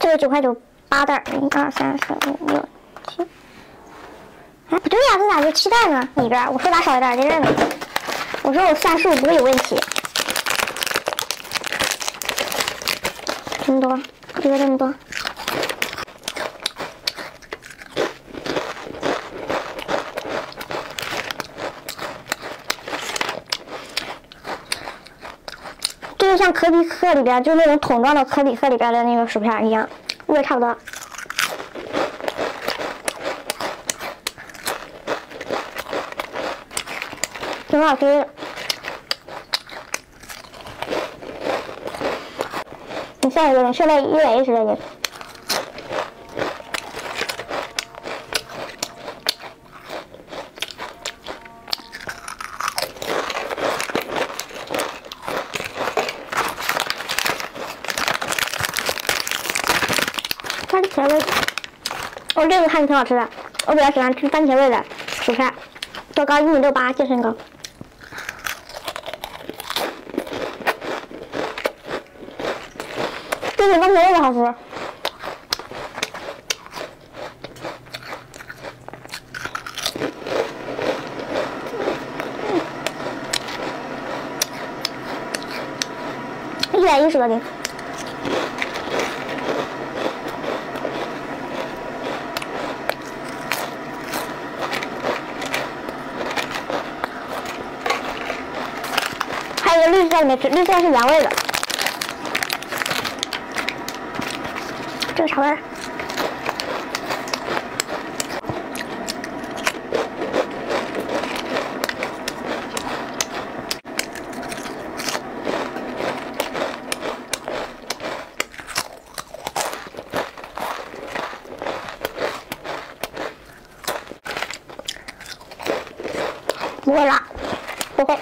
这个九块九八袋，一二三四五六七。哎，不对呀，这咋就七袋呢？里边我说咋少一袋在这呢？我说我算数不会有问题。这么多，一个这么多。就像可比克里边，就那种桶装的可比克里边的那个薯片一样，味差不多，挺好吃。你下一个，现在一百一十了你。番茄味，哦，这个看着挺好吃的，我比较喜欢吃番茄味的薯片。多高？一米六八，净身高。这个番茄味的好吃。一百一十个零。绿色里面吃，绿色是原味的，这个啥味儿？不会辣，不会。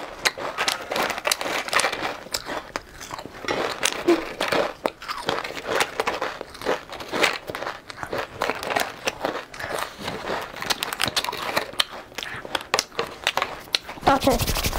好吃。